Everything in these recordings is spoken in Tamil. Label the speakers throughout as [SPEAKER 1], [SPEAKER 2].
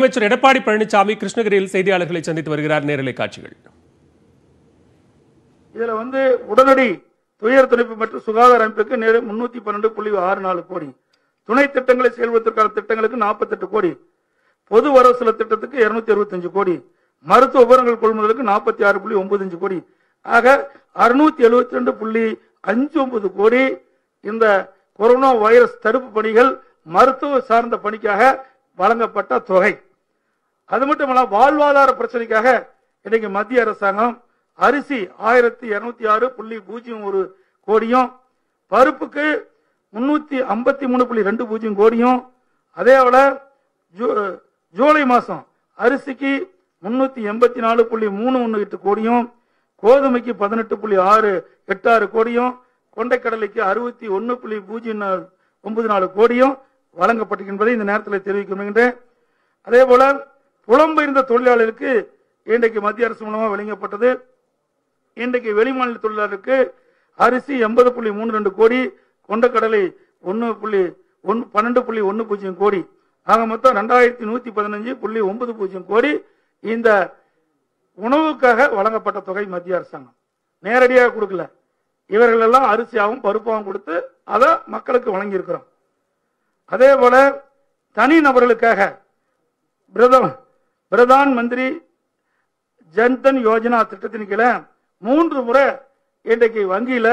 [SPEAKER 1] முதலமைச்சர் எடப்பாடி பழனிசாமி கிருஷ்ணகிரியில் செய்தியாளர்களை சந்தித்து வருகிறார் நேரலை காட்சிகள் இதுல வந்து உடனடி துயர் துணைப்பு மற்றும் சுகாதார அமைப்புக்கு நேரம் முன்னூத்தி பன்னெண்டு புள்ளி ஆறு நாலு கோடி துணை திட்டங்களை செயல்படுத்துவதற்கான திட்டங்களுக்கு நாற்பத்தி எட்டு கோடி பொது வரவு திட்டத்துக்கு இருநூத்தி அறுபத்தஞ்சு கோடி மருத்துவ உபகரணங்கள் கொள்முதலுக்கு நாற்பத்தி ஆறு புள்ளி ஒன்பது அஞ்சு கோடி ஆக அறுநூத்தி எழுபத்தி ரெண்டு புள்ளி அஞ்சு ஒன்பது கோடி இந்த கொரோனா வைரஸ் தடுப்பு பணிகள் மருத்துவ சார்ந்த பணிக்காக வழங்கப்பட்ட தொகை அது மட்டும் இல்ல வாழ்வாதார பிரச்சனைக்காக இன்னைக்கு மத்திய அரசாங்கம் அரிசி ஆயிரத்தி இருநூத்தி ஆறு புள்ளி பூஜ்ஜியம் ஒரு கோடியும் பருப்புக்கு முன்னூத்தி ஐம்பத்தி மூணு புள்ளி ரெண்டு பூஜ்ஜியம் கோடியும் அதே போல ஜூலை மாசம் அரிசிக்கு முன்னூத்தி எண்பத்தி நாலு புள்ளி மூணு ஒன்று எட்டு கோடியும் கோதுமைக்கு பதினெட்டு புள்ளி ஆறு எட்டு ஆறு கோடியும் கொண்டைக்கடலைக்கு அறுபத்தி ஒன்று புள்ளி பூஜ்ஜியம் ஒன்பது நாலு கோடியும் வழங்கப்பட்டிருக்கின்றதை இந்த நேரத்தில் தெரிவிக்க முடிகின்றேன் அதே போல புலம்பெயர்ந்த தொழிலாளருக்கு இன்றைக்கு மத்திய அரசு மூலமாக வழங்கப்பட்டது இன்றைக்கு வெளிமாநில தொழிலாளருக்கு அரிசி எண்பது புள்ளி மூணு ரெண்டு கோடி கொண்டக்கடலை ஒன்று புள்ளி ஒன் பன்னெண்டு புள்ளி ஒன்று பூஜ்ஜியம் கோடி ஆக மொத்தம் ரெண்டாயிரத்தி நூற்றி பதினஞ்சு புள்ளி ஒன்பது பூஜ்ஜியம் கோடி இந்த உணவுக்காக வழங்கப்பட்ட தொகை மத்திய அரசாங்கம் நேரடியாக கொடுக்கல இவர்களெல்லாம் அரிசியாகவும் பருப்பாகவும் கொடுத்து அதை மக்களுக்கு வழங்கியிருக்கிறோம் அதே போல தனி நபர்களுக்காக பிரதமர் பிரதான் மந்திரி ஜன்தன் யோஜனா திட்டத்தின் கீழே மூன்று முறை இன்றைக்கு வங்கியில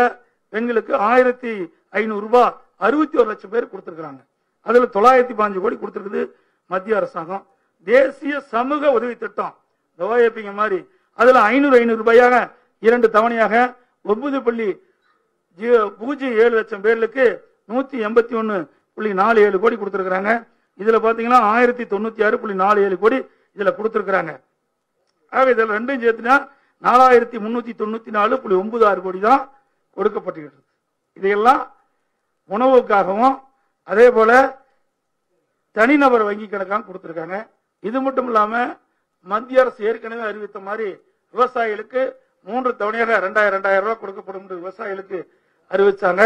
[SPEAKER 1] பெண்களுக்கு ஆயிரத்தி ஐநூறு ரூபாய் அறுபத்தி ஒரு லட்சம் பேர் கொடுத்துருக்குறாங்க அதுல தொள்ளாயிரத்தி பாஞ்சு கோடி கொடுத்துருக்குது மத்திய அரசாங்கம் தேசிய சமூக உதவி திட்டம் ஓஏபிங்க மாதிரி அதுல ஐநூறு ஐநூறு ரூபாயாக இரண்டு தவணையாக ஒன்பது புள்ளி பூஜ்ஜியம் ஏழு லட்சம் பேர்களுக்கு நூத்தி எண்பத்தி ஒன்னு புள்ளி நாலு ஏழு கோடி கொடுத்துருக்குறாங்க இதுல பாத்தீங்கன்னா ஆயிரத்தி தொண்ணூத்தி ஆறு புள்ளி நாலு ஏழு கோடி இதுல கொடுத்துருக்குறாங்க ஆக இதில் ரெண்டும் சேர்த்துனா நாலாயிரத்தி முன்னூத்தி தொண்ணூத்தி நாலு புள்ளி ஒன்பது ஆறு கோடி தான் கொடுக்கப்பட்டுகிட்டு இதையெல்லாம் உணவுக்காகவும் அதே போல தனிநபர் வங்கி கணக்காக கொடுத்துருக்காங்க இது மட்டும் இல்லாம மத்திய அரசு ஏற்கனவே அறிவித்த மாதிரி விவசாயிகளுக்கு மூன்று தவணையாக ரெண்டாயிரம் ரெண்டாயிரம் ரூபாய் கொடுக்கப்படும் என்று விவசாயிகளுக்கு அறிவிச்சாங்க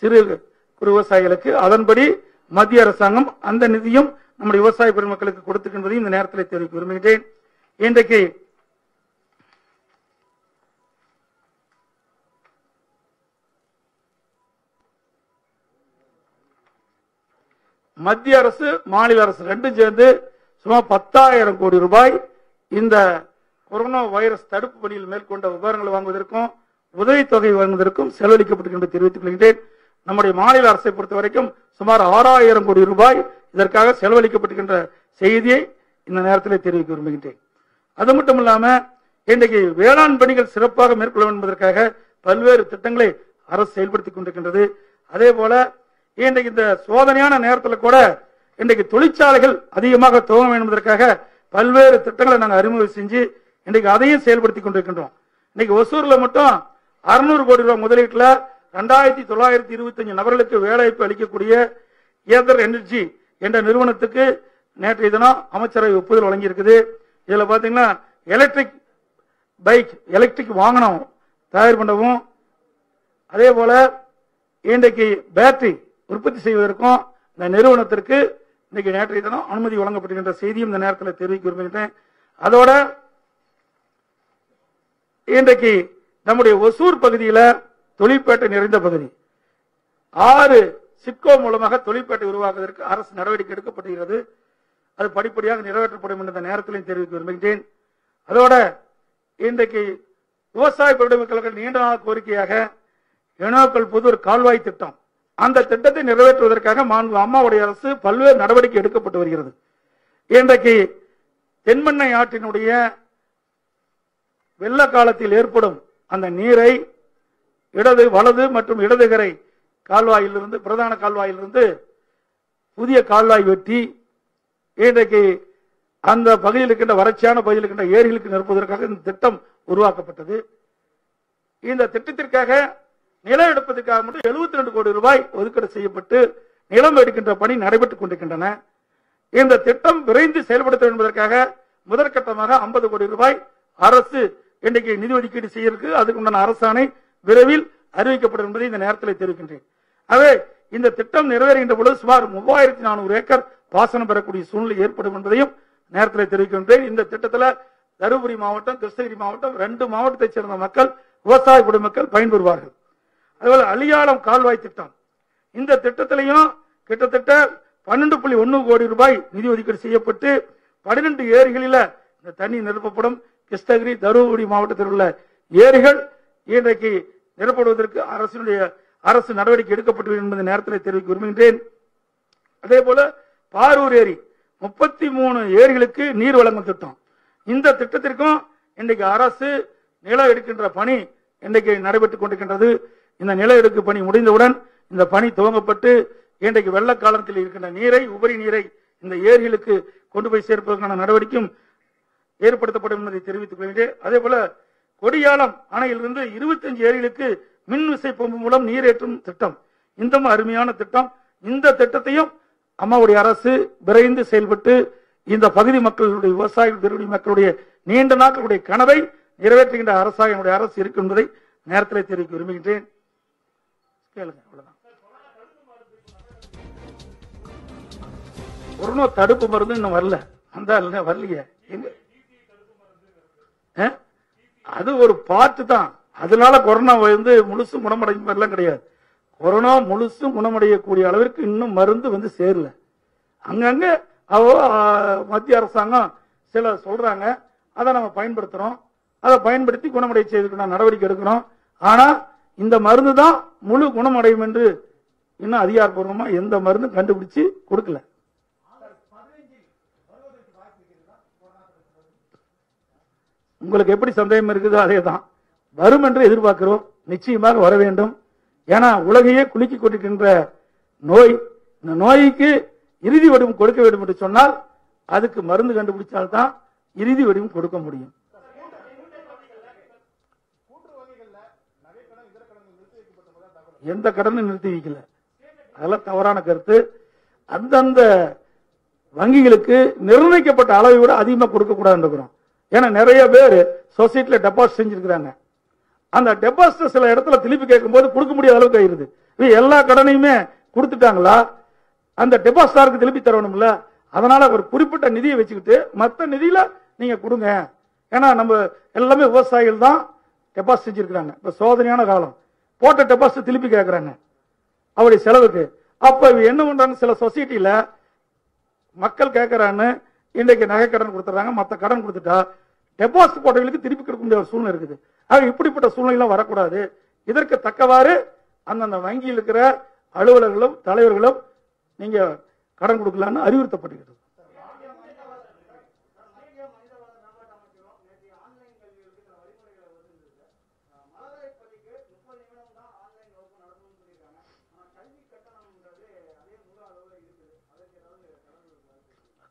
[SPEAKER 1] சிறு குறு விவசாயிகளுக்கு அதன்படி மத்திய அரசாங்கம் அந்த நிதியும் நம்முடைய விவசாய பெருமக்களுக்கு கொடுத்துக்கின்றதையும் இந்த நேரத்தில் தெரிவிக்க விரும்புகிறேன் இன்றைக்கு மத்திய அரசு மாநில அரசு ரெண்டும் சேர்ந்து சுமார் பத்தாயிரம் கோடி ரூபாய் இந்த கொரோனா வைரஸ் தடுப்பு பணியில் மேற்கொண்ட விவரங்கள் வாங்குவதற்கும் உதவித்தொகை வாங்குவதற்கும் செலவழிக்கப்பட்டு தெரிவித்துக் கொள்கின்றேன் நம்முடைய மாநில அரசை பொறுத்த வரைக்கும் சுமார் ஆறாயிரம் கோடி ரூபாய் இதற்காக செலவழிக்கப்பட்டுகின்ற செய்தியை இந்த நேரத்தில் தெரிவிக்க விரும்புகின்றேன் அது மட்டும் இல்லாமல் இன்றைக்கு வேளாண் பணிகள் சிறப்பாக மேற்கொள்ள என்பதற்காக பல்வேறு திட்டங்களை அரசு செயல்படுத்தி கொண்டிருக்கின்றது அதே போல இன்றைக்கு இந்த சோதனையான நேரத்தில் கூட இன்றைக்கு தொழிற்சாலைகள் அதிகமாக துவங்க வேண்டுவதற்காக பல்வேறு திட்டங்களை நாங்கள் அறிமுகம் செஞ்சு இன்றைக்கு அதையும் செயல்படுத்தி கொண்டிருக்கின்றோம் இன்னைக்கு ஒசூரில் மட்டும் அறுநூறு கோடி ரூபாய் முதலீட்டில் ரெண்டாயிரத்தி தொள்ளாயிரத்தி இருபத்தஞ்சு நபர்களுக்கு வேலைவாய்ப்பு அளிக்கக்கூடிய ஏதர் எனர்ஜி என்ற நிறுவனத்துக்கு நேற்றைய தினம் அமைச்சரவை ஒப்புதல் வழங்கியிருக்குது இதில் பார்த்தீங்கன்னா எலக்ட்ரிக் பைக் எலக்ட்ரிக் வாகனம் தயார் பண்ணவும் அதே போல இன்றைக்கு பேட்டரி உற்பத்தி செய்வதற்கும் இந்த நிறுவனத்திற்கு இன்னைக்கு நேற்றைய தினம் அனுமதி வழங்கப்படுகின்ற செய்தியும் இந்த நேரத்தில் தெரிவிக்க விரும்புகின்றேன் அதோட இன்றைக்கு நம்முடைய ஒசூர் பகுதியில் தொழிற்பேட்டை நிறைந்த பகுதி ஆறு சிப்கோ மூலமாக தொழிற்பேட்டை உருவாக்குவதற்கு அரசு நடவடிக்கை எடுக்கப்படுகிறது அது படிப்படியாக நிறைவேற்றப்படும் என்ற நேரத்திலையும் தெரிவிக்க விரும்புகின்றேன் அதோட இன்றைக்கு விவசாய பெருமிக்கலர்கள் நீண்ட நாள் கோரிக்கையாக இனோக்கள் ஒரு கால்வாய் திட்டம் அந்த திட்டத்தை நிறைவேற்றுவதற்காக மாநில அம்மாவுடைய அரசு பல்வேறு நடவடிக்கை எடுக்கப்பட்டு வருகிறது இன்றைக்கு தென்மண்ணை ஆற்றினுடைய வெள்ள காலத்தில் ஏற்படும் அந்த நீரை இடது வலது மற்றும் இடதுகரை கால்வாயிலிருந்து பிரதான கால்வாயிலிருந்து புதிய கால்வாய் வெட்டி இன்றைக்கு அந்த பகுதியில் இருக்கின்ற வறட்சியான பகுதியில் இருக்கின்ற ஏரிகளுக்கு நிரப்புவதற்காக இந்த திட்டம் உருவாக்கப்பட்டது இந்த திட்டத்திற்காக நிலம் எடுப்பதற்காக மட்டும் எழுபத்தி ரெண்டு கோடி ரூபாய் ஒதுக்கீடு செய்யப்பட்டு நிலம் எடுக்கின்ற பணி நடைபெற்றுக் கொண்டிருக்கின்றன இந்த திட்டம் விரைந்து செயல்படுத்த என்பதற்காக முதற்கட்டமாக ஐம்பது கோடி ரூபாய் அரசு இன்றைக்கு நிதி ஒதுக்கீடு செய்யிருக்கு அதுக்குண்டான அரசாணை விரைவில் அறிவிக்கப்படும் என்பதை இந்த நேரத்தில் தெரிவிக்கின்றேன் ஆகவே இந்த திட்டம் நிறைவேறுகின்ற பொழுது சுமார் மூவாயிரத்தி நானூறு ஏக்கர் பாசனம் பெறக்கூடிய சூழ்நிலை ஏற்படும் என்பதையும் நேரத்தில் தெரிவிக்கின்றேன் இந்த திட்டத்தில் தருமபுரி மாவட்டம் கிருஷ்ணகிரி மாவட்டம் ரெண்டு மாவட்டத்தைச் சேர்ந்த மக்கள் விவசாய குடிமக்கள் பயன்பெறுவார்கள் அதுபோல் அலியாளம் கால்வாய் திட்டம் இந்த திட்டத்திலையும் கிட்டத்தட்ட பன்னெண்டு புள்ளி ஒன்று கோடி ரூபாய் நிதி ஒதுக்கீடு செய்யப்பட்டு பன்னிரெண்டு ஏரிகளில் இந்த தண்ணி நிரப்பப்படும் கிருஷ்ணகிரி தருமபுரி மாவட்டத்தில் உள்ள ஏரிகள் இன்றைக்கு நிலப்படுவதற்கு அரசினுடைய அரசு நடவடிக்கை எடுக்கப்பட்டு என்பதை நேரத்தில் தெரிவிக்க விரும்புகின்றேன் அதே போல பாரூர் ஏரி முப்பத்தி மூணு ஏரிகளுக்கு நீர் வழங்கும் திட்டம் இந்த திட்டத்திற்கும் இன்றைக்கு அரசு நிலம் எடுக்கின்ற பணி இன்றைக்கு நடைபெற்றுக் கொண்டிருக்கின்றது இந்த நில எடுக்கு பணி முடிந்தவுடன் இந்த பணி துவங்கப்பட்டு இன்றைக்கு வெள்ள காலத்தில் இருக்கின்ற நீரை உபரி நீரை இந்த ஏரிகளுக்கு கொண்டு போய் சேர்ப்பதற்கான நடவடிக்கையும் ஏற்படுத்தப்படும் என்பதை தெரிவித்துக் கொள்கிறேன் அதே போல கொடியாலம் அணையிலிருந்து இருபத்தஞ்சு ஏரிகளுக்கு மின் விசை பம்பு மூலம் நீரேற்றும் திட்டம் இந்த அருமையான திட்டம் இந்த திட்டத்தையும் அம்மாவுடைய அரசு விரைந்து செயல்பட்டு இந்த பகுதி மக்களுடைய விவசாய பெருவடி மக்களுடைய நீண்ட நாட்களுடைய கனவை நிறைவேற்றுகின்ற அரசாக என்னுடைய அரசு இருக்கும் என்பதை நேரத்தில் தெரிவிக்க விரும்புகின்றேன் கேளுங்க அவ்வளவுதான் கொரோனா தடுப்பு மருந்து இன்னும் வரல வந்தா வரலையே அது ஒரு பார்ட்டு தான் அதனால கொரோனா வந்து முழுசும் குணமடைஞ்ச மாதிரிலாம் கிடையாது கொரோனா முழுசும் குணமடையக்கூடிய அளவிற்கு இன்னும் மருந்து வந்து சேரல அங்கங்கே அவ மத்திய அரசாங்கம் சில சொல்கிறாங்க அதை நம்ம பயன்படுத்துகிறோம் அதை பயன்படுத்தி குணமடைய நான் நடவடிக்கை எடுக்கிறோம் ஆனால் இந்த மருந்து தான் முழு குணமடையும் என்று இன்னும் அதிகாரப்பூர்வமா எந்த மருந்தும் கண்டுபிடிச்சு கொடுக்கல உங்களுக்கு எப்படி சந்தேகம் இருக்குதோ அதே தான் வரும் என்று எதிர்பார்க்கிறோம் நிச்சயமாக வர வேண்டும் ஏன்னா உலகையே குலுக்கி கொண்டிருக்கின்ற நோய் இந்த நோய்க்கு இறுதி வடிவம் கொடுக்க வேண்டும் என்று சொன்னால் அதுக்கு மருந்து கண்டுபிடிச்சால்தான் இறுதி வடிவம் கொடுக்க முடியும் எந்த கடனும் நிறுத்தி வைக்கல அதெல்லாம் தவறான கருத்து அந்தந்த வங்கிகளுக்கு நிர்ணயிக்கப்பட்ட அளவை விட அதிகமாக கொடுக்கக்கூடாதுன்னு இருக்கிறோம் ஏன்னா நிறைய பேர் சொசைட்டியில் டெபாசிட் செஞ்சுருக்கிறாங்க அந்த டெபாசிட் சில இடத்துல திருப்பி கேட்கும்போது கொடுக்க முடியாத அளவுக்கு ஆயிடுது இது எல்லா கடனையுமே கொடுத்துட்டாங்களா அந்த டெபாசிட்டாருக்கு திருப்பி தரணும்ல அதனால ஒரு குறிப்பிட்ட நிதியை வச்சுக்கிட்டு மற்ற நிதியில் நீங்கள் கொடுங்க ஏன்னா நம்ம எல்லாமே விவசாயிகள் தான் டெபாசிட் செஞ்சுருக்குறாங்க இப்போ சோதனையான காலம் போட்ட டெபாசிட் திருப்பி கேட்குறாங்க அவருடைய செலவுக்கு அப்போ என்ன பண்ணுறாங்க சில சொசைட்டியில் மக்கள் கேட்குறான்னு இன்றைக்கு நகை கடன் கொடுத்துட்றாங்க மற்ற கடன் கொடுத்துட்டா டெபாசிட் போட்டவங்களுக்கு திருப்பி கொடுக்க முடியாத சூழ்நிலை இருக்குது ஆக இப்படிப்பட்ட சூழ்நிலைலாம் வரக்கூடாது இதற்கு தக்கவாறு அந்தந்த வங்கியில் இருக்கிற அலுவலர்களும் தலைவர்களும் நீங்கள் கடன் கொடுக்கலான்னு அறிவுறுத்தப்பட்டுகிறது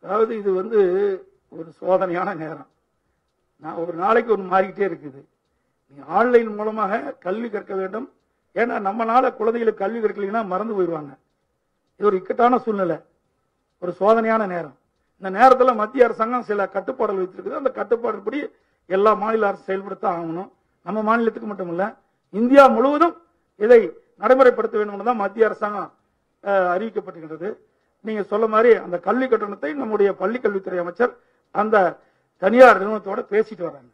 [SPEAKER 1] அதாவது இது வந்து ஒரு சோதனையான நேரம் நான் ஒரு நாளைக்கு ஒன்று மாறிக்கிட்டே இருக்குது நீ ஆன்லைன் மூலமாக கல்வி கற்க வேண்டும் ஏன்னா நம்மளால குழந்தைகளுக்கு கல்வி கற்கலைன்னா மறந்து போயிடுவாங்க இது ஒரு இக்கட்டான சூழ்நிலை ஒரு சோதனையான நேரம் இந்த நேரத்தில் மத்திய அரசாங்கம் சில கட்டுப்பாடுகள் வைத்திருக்குது அந்த கட்டுப்பாடுபடி எல்லா மாநில அரசு செயல்படுத்த ஆகணும் நம்ம மாநிலத்துக்கு மட்டும் இல்லை இந்தியா முழுவதும் இதை நடைமுறைப்படுத்த வேண்டும் தான் மத்திய அரசாங்கம் அறிவிக்கப்பட்டுகின்றது நீங்க சொல்ல மாதிரி அந்த கல்வி கட்டணத்தை நம்முடைய பள்ளிக்கல்வித்துறை அமைச்சர் அந்த தனியார் நிறுவனத்தோட பேசிட்டு வராங்க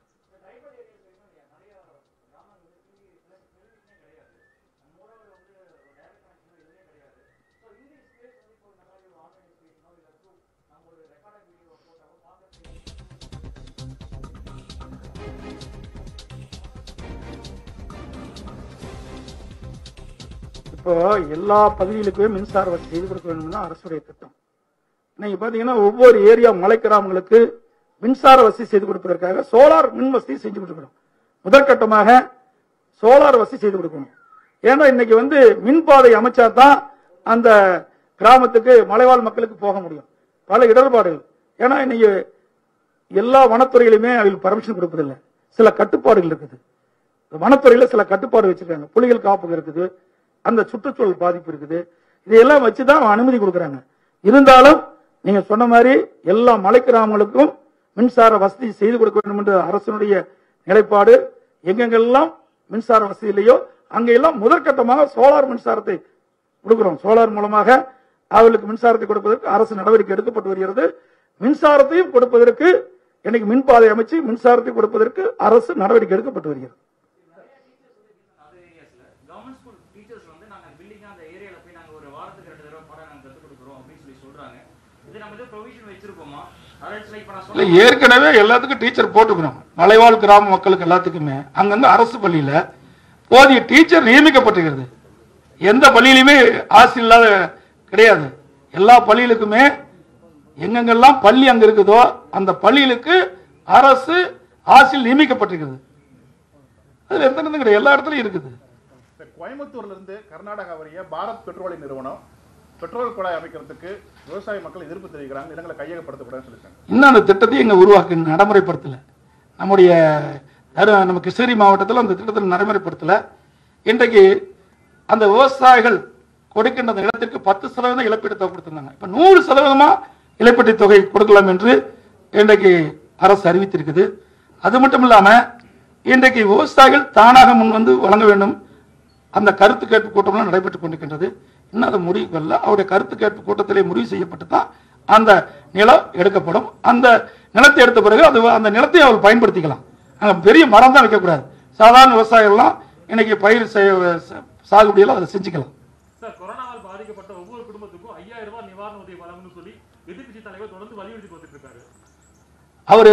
[SPEAKER 1] இப்போ எல்லா பகுதிகளுக்குமே மின்சார வசதி செய்து கொடுக்க வேண்டும்னா அரசுடைய திட்டம் இன்னைக்கு பார்த்தீங்கன்னா ஒவ்வொரு ஏரியா மலை கிராமங்களுக்கு மின்சார வசதி செய்து கொடுப்பதற்காக சோலார் மின் வசதி செஞ்சு கொடுக்கணும் முதற்கட்டமாக சோலார் வசதி செய்து கொடுக்கணும் ஏன்னா இன்னைக்கு வந்து மின்பாதை அமைச்சா தான் அந்த கிராமத்துக்கு மலைவாழ் மக்களுக்கு போக முடியும் பல இடர்பாடுகள் ஏன்னா இன்னைக்கு எல்லா வனத்துறையிலுமே அவங்களுக்கு பர்மிஷன் கொடுப்பதில்லை சில கட்டுப்பாடுகள் இருக்குது வனத்துறையில் சில கட்டுப்பாடு வச்சிருக்காங்க புலிகள் காப்புகள் இருக்குது அந்த சுற்றுச்சூழல் பாதிப்பு இருக்குது இதையெல்லாம் வச்சுதான் அவன் அனுமதி கொடுக்குறாங்க இருந்தாலும் நீங்க சொன்ன மாதிரி எல்லா மலை கிராமங்களுக்கும் மின்சார வசதி செய்து கொடுக்க வேண்டும் என்ற அரசனுடைய நிலைப்பாடு எங்கெங்கெல்லாம் மின்சார வசதி இல்லையோ அங்கெல்லாம் முதற்கட்டமாக சோலார் மின்சாரத்தை கொடுக்குறோம் சோலார் மூலமாக அவர்களுக்கு மின்சாரத்தை கொடுப்பதற்கு அரசு நடவடிக்கை எடுக்கப்பட்டு வருகிறது மின்சாரத்தையும் கொடுப்பதற்கு இன்னைக்கு மின்பாதை அமைச்சு மின்சாரத்தை கொடுப்பதற்கு அரசு நடவடிக்கை எடுக்கப்பட்டு வருகிறது இல்லை ஏற்கனவே எல்லாத்துக்கும் டீச்சர் போட்டுக்கணும் மலைவாழ் கிராம மக்களுக்கு எல்லாத்துக்குமே அங்கங்க அரசு பள்ளியில் போதிய டீச்சர் நியமிக்கப்பட்டிருக்கிறது எந்த பள்ளியிலுமே ஆசை இல்லாத கிடையாது எல்லா பள்ளிகளுக்குமே எங்கெங்கெல்லாம் பள்ளி அங்கே இருக்குதோ அந்த பள்ளிகளுக்கு அரசு ஆசில் நியமிக்கப்பட்டிருக்கிறது அதில் எந்த எல்லா இடத்துலையும் இருக்குது இருந்து கர்நாடகா வரைய பாரத் பெட்ரோலிய நிறுவனம் பெட்ரோல் குழாய் அமைக்கிறதுக்கு விவசாய மக்கள் எதிர்ப்பு தெரிவிக்கிறாங்க நிலங்களை கையகப்படுத்தக்கூடாதுன்னு சொல்லியிருக்காங்க இன்னும் அந்த திட்டத்தை எங்கள் உருவாக்க நடைமுறைப்படுத்தலை நம்முடைய நம்ம கிருஷ்ணகிரி மாவட்டத்தில் அந்த திட்டத்தில் நடைமுறைப்படுத்தலை இன்றைக்கு அந்த விவசாயிகள் கொடுக்கின்ற அந்த நிலத்திற்கு பத்து சதவீதம் இழப்பீட்டு தொகை கொடுத்துருந்தாங்க இப்போ நூறு சதவீதமாக இழப்பீட்டு தொகை கொடுக்கலாம் என்று இன்றைக்கு அரசு அறிவித்திருக்குது அது மட்டும் இல்லாமல் இன்றைக்கு விவசாயிகள் தானாக முன்வந்து வழங்க வேண்டும் அந்த கருத்து கேட்பு கூட்டம்லாம் நடைபெற்றுக் கொண்டிருக்கின்றது இன்னும் அதை முடிவு கொள்ள அவருடைய கருத்து கேட்பு கூட்டத்திலே முடிவு செய்யப்பட்டு தான் அந்த நிலம் எடுக்கப்படும் அந்த நிலத்தை எடுத்த பிறகு அது அந்த நிலத்தை அவர் பயன்படுத்திக்கலாம் அங்கே பெரிய மரம் தான் வைக்கக்கூடாது சாதாரண விவசாயிகள்லாம் இன்னைக்கு பயிர் செய்ய சாகுபடியெல்லாம் அதை செஞ்சுக்கலாம் அவர்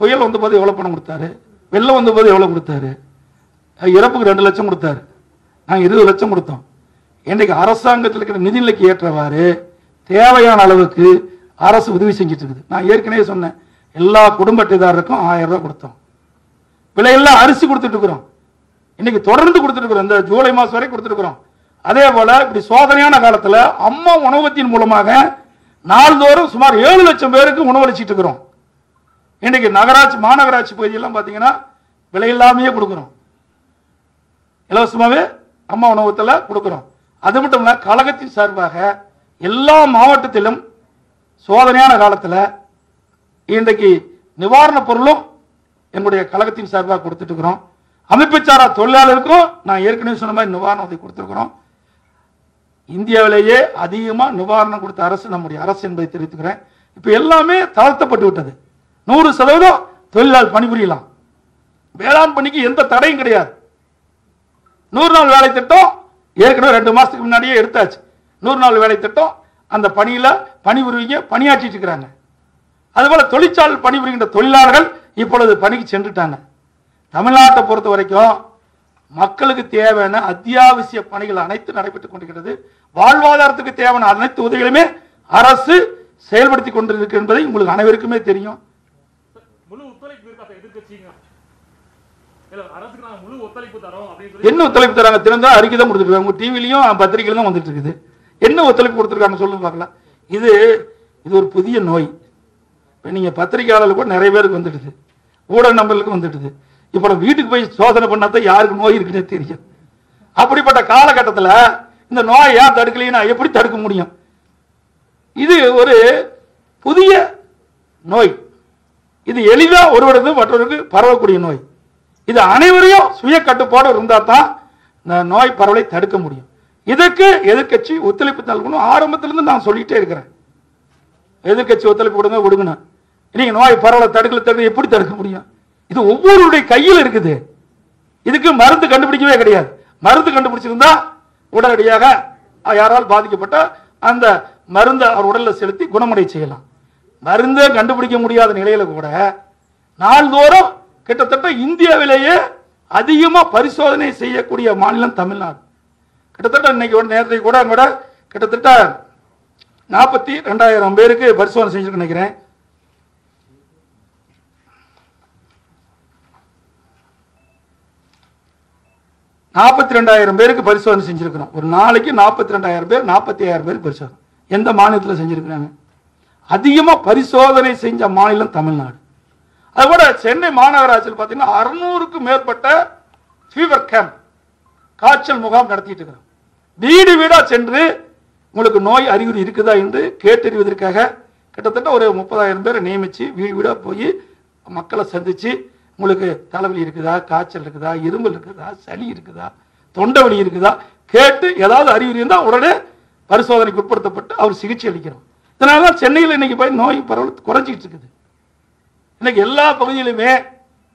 [SPEAKER 1] புயல் வந்த போது எவ்வளோ பணம் கொடுத்தாரு வெள்ளம் வந்த போது எவ்வளோ கொடுத்தாரு இறப்புக்கு ரெண்டு லட்சம் கொடுத்தாரு நாங்கள் இருபது லட்சம் கொடுத்தோம் இன்றைக்கு அரசாங்கத்தில் இருக்கிற நிதிநிலைக்கு ஏற்றவாறு தேவையான அளவுக்கு அரசு உதவி செஞ்சுட்டு இருக்குது நான் ஏற்கனவே சொன்னேன் எல்லா குடும்ப அட்டைதாரருக்கும் ஆயிரம் ரூபாய் கொடுத்தோம் விலையெல்லாம் அரிசி கொடுத்துட்டு இருக்கிறோம் இன்னைக்கு தொடர்ந்து கொடுத்துருக்குறோம் இந்த ஜூலை மாதம் வரை கொடுத்துருக்குறோம் அதே போல இப்படி சோதனையான காலத்தில் அம்மா உணவகத்தின் மூலமாக நாள்தோறும் சுமார் ஏழு லட்சம் பேருக்கு உணவளிச்சிட்டு இருக்கிறோம் இன்னைக்கு நகராட்சி மாநகராட்சி பகுதியெல்லாம் பார்த்தீங்கன்னா விலையில்லாமையே கொடுக்குறோம் இலவசமாகவே அம்மா உணவகத்தில் கொடுக்குறோம் அது மட்டும் இல்லை கழகத்தின் சார்பாக எல்லா மாவட்டத்திலும் சோதனையான காலத்தில் இன்றைக்கு நிவாரணப் பொருளும் என்னுடைய கழகத்தின் சார்பாக கொடுத்துட்டு இருக்கிறோம் அமைப்புச்சாரா தொழிலாளருக்கும் நான் ஏற்கனவே சொன்ன மாதிரி நிவாரணம் உதவி கொடுத்துருக்குறோம் இந்தியாவிலேயே அதிகமாக நிவாரணம் கொடுத்த அரசு நம்முடைய அரசு என்பதை தெரிவித்துக்கிறேன் இப்போ எல்லாமே தளர்த்தப்பட்டு விட்டது நூறு சதவீதம் தொழிலாளர் பணிபுரியலாம் வேளாண் பணிக்கு எந்த தடையும் கிடையாது நூறு நாள் வேலை திட்டம் ஏற்கனவே ரெண்டு மாதத்துக்கு முன்னாடியே எடுத்தாச்சு நூறு நாள் வேலை திட்டம் அந்த பணியில் பணிபுரிவிங்க பணியாற்றிட்டு இருக்கிறாங்க அதுபோல் தொழிற்சாலை பணிபுரிகின்ற தொழிலாளர்கள் இப்பொழுது பணிக்கு சென்றுட்டாங்க தமிழ்நாட்டை பொறுத்த வரைக்கும் மக்களுக்கு தேவையான அத்தியாவசிய பணிகள் அனைத்து நடைபெற்றுக் கொண்டிருக்கிறது வாழ்வாதாரத்துக்கு தேவையான அனைத்து உதவிகளுமே அரசு செயல்படுத்தி கொண்டிருக்கு என்பதை உங்களுக்கு அனைவருக்குமே தெரியும் முழு ஒத்துழைப்பு என்ன ஒத்துழைப்பு தராங்க தினந்தா அறிக்கை தான் கொடுத்துருக்காங்க உங்க டிவிலையும் பத்திரிகையில தான் வந்துட்டு இருக்குது என்ன ஒத்துழைப்பு கொடுத்துருக்காங்க சொல்லுங்க பார்க்கலாம் இது இது ஒரு புதிய நோய் இப்போ நீங்கள் பத்திரிகையாளர்கள் கூட நிறைய பேருக்கு வந்துடுது ஊடக நம்பர்களுக்கு வந்துடுது இப்போ நம்ம வீட்டுக்கு போய் சோதனை பண்ணால் தான் யாருக்கு நோய் இருக்குன்னே தெரியும் அப்படிப்பட்ட காலகட்டத்தில் இந்த நோய் யார் தடுக்கலைன்னா எப்படி தடுக்க முடியும் இது ஒரு புதிய நோய் இது எளிதாக ஒருவருக்கு மற்றவருக்கு பரவக்கூடிய நோய் இது அனைவரையும் சுய கட்டுப்பாடு இருந்தால் தான் இந்த நோய் பரவலை தடுக்க முடியும் இதுக்கு எதிர்கட்சி ஒத்துழைப்பு நல்கணும் ஆரம்பத்திலிருந்து நான் சொல்லிகிட்டே இருக்கிறேன் எதிர்கட்சி ஒத்துழைப்பு கொடுங்க கொடுக்கணும் நீங்கள் நோய் பரவலை தடுக்கல தடுக்க எப்படி தடுக்க முடியும் இது ஒவ்வொருடைய கையில் இருக்குது இதுக்கு மருந்து கண்டுபிடிக்கவே கிடையாது மருந்து கண்டுபிடிச்சிருந்தா உடனடியாக யாரால் பாதிக்கப்பட்ட அந்த மருந்தை அவர் உடலில் செலுத்தி குணமடை செய்யலாம் மருந்தை கண்டுபிடிக்க முடியாத நிலையில கூட நாள்தோறும் கிட்டத்தட்ட இந்தியாவிலேயே அதிகமாக பரிசோதனை செய்யக்கூடிய மாநிலம் தமிழ்நாடு கிட்டத்தட்ட இன்னைக்கு நேரத்தை கூட கூட கிட்டத்தட்ட நாற்பத்தி ரெண்டாயிரம் பேருக்கு பரிசோதனை செஞ்சு நினைக்கிறேன் நாற்பத்தி ரெண்டாயிரம் பேருக்கு பரிசோதனை செஞ்சுருக்கிறோம் ஒரு நாளைக்கு நாற்பத்தி ரெண்டாயிரம் பேர் நாற்பத்தி ஐயாயிரம் பேர் பரிசோதனை எந்த மாநிலத்தில் செஞ்சுருக்கிறாங்க அதிகமாக பரிசோதனை செஞ்ச மாநிலம் தமிழ்நாடு அது கூட சென்னை மாநகராட்சியில் பார்த்தீங்கன்னா அறுநூறுக்கும் மேற்பட்ட ஃபீவர் கேம்ப் காய்ச்சல் முகாம் நடத்திட்டு இருக்கிறோம் வீடு வீடாக சென்று உங்களுக்கு நோய் அறிகுறி இருக்குதா என்று கேட்டறிவதற்காக கிட்டத்தட்ட ஒரு முப்பதாயிரம் பேரை நியமித்து வீடு வீடாக போய் மக்களை சந்தித்து உங்களுக்கு தலைவலி இருக்குதா காய்ச்சல் இருக்குதா இருமல் இருக்குதா சளி இருக்குதா தொண்டை வலி இருக்குதா கேட்டு ஏதாவது அறிகுறி இருந்தால் உடனே பரிசோதனைக்கு உட்படுத்தப்பட்டு அவர் சிகிச்சை அளிக்கிறோம் இதனால தான் சென்னையில் இன்னைக்கு போய் நோய் பரவல் குறைஞ்சிக்கிட்டு இருக்குது இன்னைக்கு எல்லா பகுதியிலுமே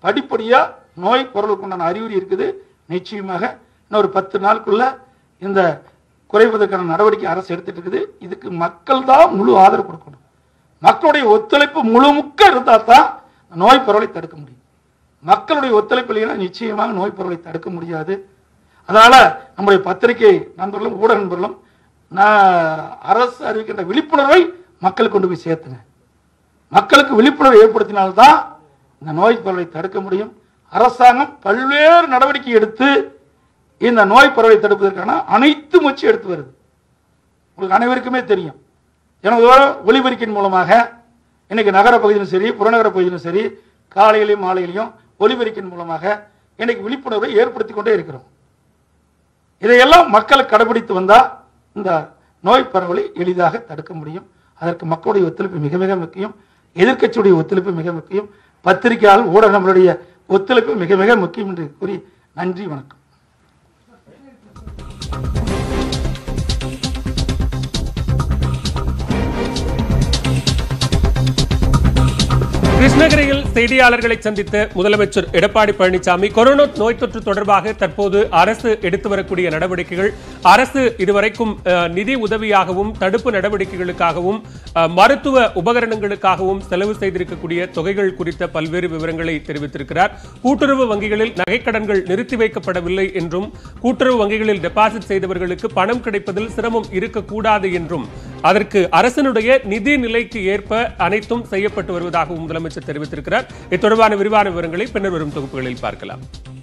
[SPEAKER 1] படிப்படியாக நோய் பொருளுக்கு உண்டான அறிகுறி இருக்குது நிச்சயமாக இன்னொரு பத்து நாளுக்குள்ள இந்த குறைவதற்கான நடவடிக்கை அரசு எடுத்துட்டு இருக்குது இதுக்கு மக்கள் தான் முழு ஆதரவு கொடுக்கணும் மக்களுடைய ஒத்துழைப்பு முழுமுக்க இருந்தால் தான் நோய் பரவலை தடுக்க முடியும் மக்களுடைய ஒத்துழைப்பு இல்லைன்னா நிச்சயமாக நோய் பரவலை தடுக்க முடியாது அதனால் நம்முடைய பத்திரிகை நண்பர்களும் ஊடக நண்பர்களும் நான் அரசு அறிவிக்கின்ற விழிப்புணர்வை மக்களுக்கு கொண்டு போய் சேர்த்துங்க மக்களுக்கு விழிப்புணர்வு ஏற்படுத்தினால்தான் இந்த நோய் பரவலை தடுக்க முடியும் அரசாங்கம் பல்வேறு நடவடிக்கை எடுத்து இந்த நோய் பரவலை தடுப்பதற்கான அனைத்து முயற்சி எடுத்து வருது உங்களுக்கு அனைவருக்குமே தெரியும் எனது ஒளிபெருக்கின் மூலமாக இன்னைக்கு நகர பகுதியிலும் சரி புறநகர பகுதியிலும் சரி காலையிலையும் மாலையிலையும் ஒளிபெருக்கின் மூலமாக இன்னைக்கு விழிப்புணர்வை ஏற்படுத்தி கொண்டே இருக்கிறோம் இதையெல்லாம் மக்களை கடைபிடித்து வந்தால் இந்த நோய் பரவலை எளிதாக தடுக்க முடியும் அதற்கு மக்களுடைய ஒத்துழைப்பு மிக மிக முக்கியம் எதிர்கட்சியுடைய ஒத்துழைப்பு மிக முக்கியம் பத்திரிகையாளர் ஊடகங்களுடைய ஒத்துழைப்பு மிக மிக முக்கியம் என்று கூறி நன்றி வணக்கம் கிருஷ்ணகிரியில் செய்தியாளர்களை சந்தித்த முதலமைச்சர் எடப்பாடி பழனிசாமி கொரோனா நோய் தொற்று தொடர்பாக தற்போது அரசு எடுத்து வரக்கூடிய நடவடிக்கைகள் அரசு இதுவரைக்கும் நிதி உதவியாகவும் தடுப்பு நடவடிக்கைகளுக்காகவும் மருத்துவ உபகரணங்களுக்காகவும் செலவு செய்திருக்கக்கூடிய தொகைகள் குறித்த பல்வேறு விவரங்களை தெரிவித்திருக்கிறார் கூட்டுறவு வங்கிகளில் நகைக்கடன்கள் நிறுத்தி வைக்கப்படவில்லை என்றும் கூட்டுறவு வங்கிகளில் டெபாசிட் செய்தவர்களுக்கு பணம் கிடைப்பதில் சிரமம் இருக்கக்கூடாது என்றும் அதற்கு அரசனுடைய நிதி நிலைக்கு ஏற்ப அனைத்தும் செய்யப்பட்டு வருவதாகவும் முதலமைச்சர் தெரிவித்திருக்கிறார் இது தொடர்பான விரிவான விவரங்களை பின்னர் வரும் தொகுப்புகளில் பார்க்கலாம்